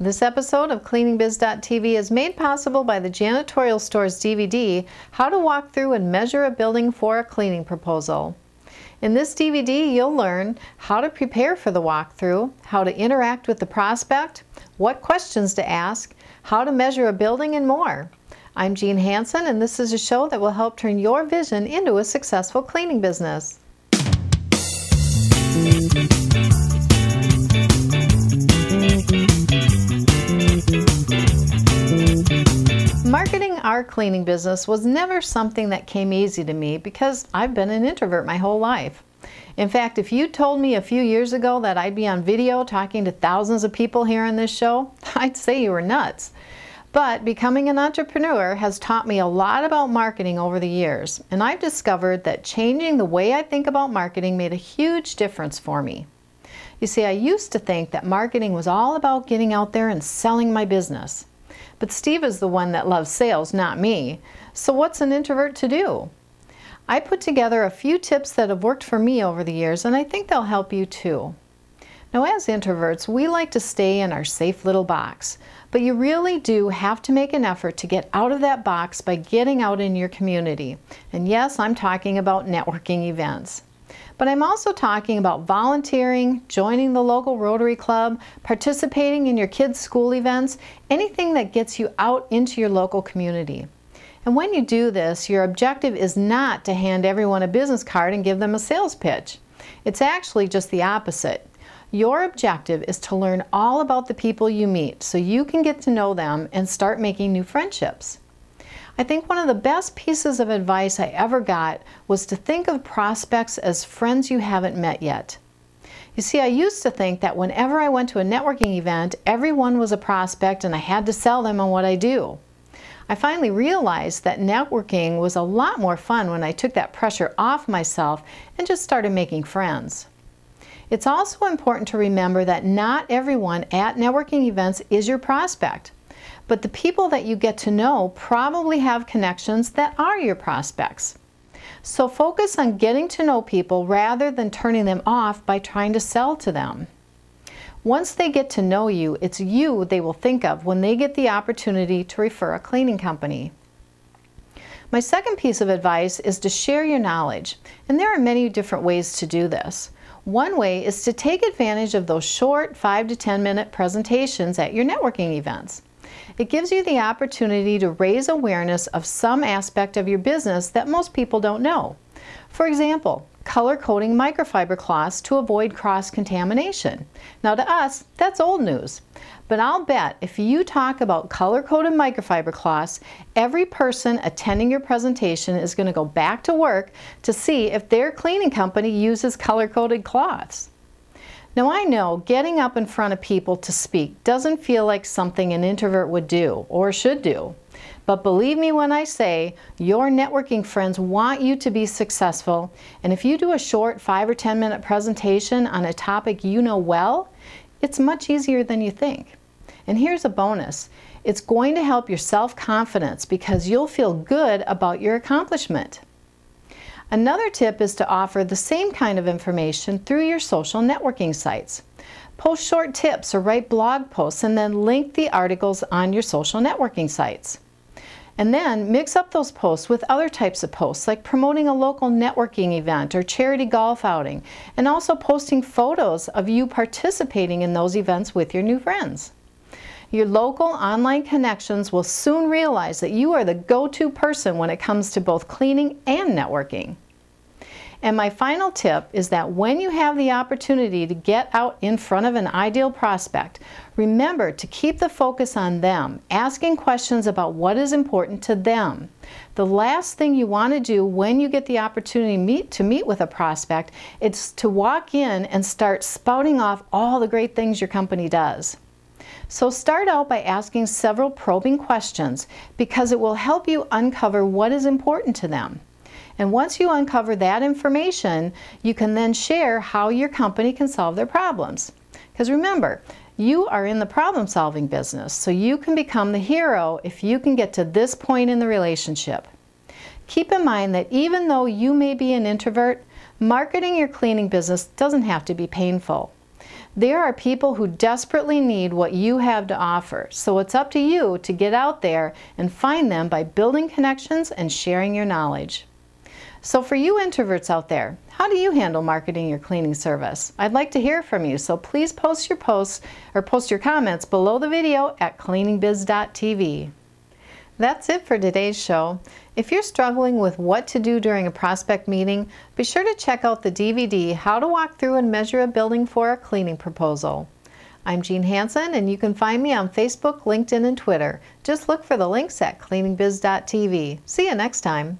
This episode of CleaningBiz.tv is made possible by the Janitorial Store's DVD, How to Walk Through and Measure a Building for a Cleaning Proposal. In this DVD, you'll learn how to prepare for the walkthrough, how to interact with the prospect, what questions to ask, how to measure a building, and more. I'm Jean Hanson, and this is a show that will help turn your vision into a successful cleaning business. Our cleaning business was never something that came easy to me because I've been an introvert my whole life. In fact, if you told me a few years ago that I'd be on video talking to thousands of people here on this show, I'd say you were nuts. But becoming an entrepreneur has taught me a lot about marketing over the years, and I've discovered that changing the way I think about marketing made a huge difference for me. You see, I used to think that marketing was all about getting out there and selling my business. But Steve is the one that loves sales, not me. So what's an introvert to do? I put together a few tips that have worked for me over the years, and I think they'll help you too. Now, as introverts, we like to stay in our safe little box, but you really do have to make an effort to get out of that box by getting out in your community. And yes, I'm talking about networking events. But I'm also talking about volunteering, joining the local Rotary Club, participating in your kids' school events, anything that gets you out into your local community. And when you do this, your objective is not to hand everyone a business card and give them a sales pitch. It's actually just the opposite. Your objective is to learn all about the people you meet so you can get to know them and start making new friendships. I think one of the best pieces of advice I ever got was to think of prospects as friends you haven't met yet. You see, I used to think that whenever I went to a networking event, everyone was a prospect and I had to sell them on what I do. I finally realized that networking was a lot more fun when I took that pressure off myself and just started making friends. It's also important to remember that not everyone at networking events is your prospect. But the people that you get to know probably have connections that are your prospects. So focus on getting to know people rather than turning them off by trying to sell to them. Once they get to know you, it's you they will think of when they get the opportunity to refer a cleaning company. My second piece of advice is to share your knowledge, and there are many different ways to do this. One way is to take advantage of those short 5 to 10 minute presentations at your networking events. It gives you the opportunity to raise awareness of some aspect of your business that most people don't know. For example, color coding microfiber cloths to avoid cross-contamination. Now to us, that's old news. But I'll bet if you talk about color-coded microfiber cloths, every person attending your presentation is going to go back to work to see if their cleaning company uses color-coded cloths. Now I know getting up in front of people to speak doesn't feel like something an introvert would do or should do. But believe me when I say your networking friends want you to be successful and if you do a short 5 or 10 minute presentation on a topic you know well, it's much easier than you think. And here's a bonus. It's going to help your self-confidence because you'll feel good about your accomplishment. Another tip is to offer the same kind of information through your social networking sites. Post short tips or write blog posts and then link the articles on your social networking sites. And then mix up those posts with other types of posts like promoting a local networking event or charity golf outing and also posting photos of you participating in those events with your new friends. Your local online connections will soon realize that you are the go-to person when it comes to both cleaning and networking. And my final tip is that when you have the opportunity to get out in front of an ideal prospect, remember to keep the focus on them, asking questions about what is important to them. The last thing you want to do when you get the opportunity meet, to meet with a prospect is to walk in and start spouting off all the great things your company does. So start out by asking several probing questions because it will help you uncover what is important to them. And once you uncover that information, you can then share how your company can solve their problems. Because remember, you are in the problem solving business, so you can become the hero if you can get to this point in the relationship. Keep in mind that even though you may be an introvert, marketing your cleaning business doesn't have to be painful. There are people who desperately need what you have to offer, so it's up to you to get out there and find them by building connections and sharing your knowledge. So for you introverts out there, how do you handle marketing your cleaning service? I'd like to hear from you, so please post your posts or post your comments below the video at cleaningbiz.tv. That's it for today's show. If you're struggling with what to do during a prospect meeting, be sure to check out the DVD, How to Walk Through and Measure a Building for a Cleaning Proposal. I'm Jean Hanson, and you can find me on Facebook, LinkedIn, and Twitter. Just look for the links at cleaningbiz.tv. See you next time.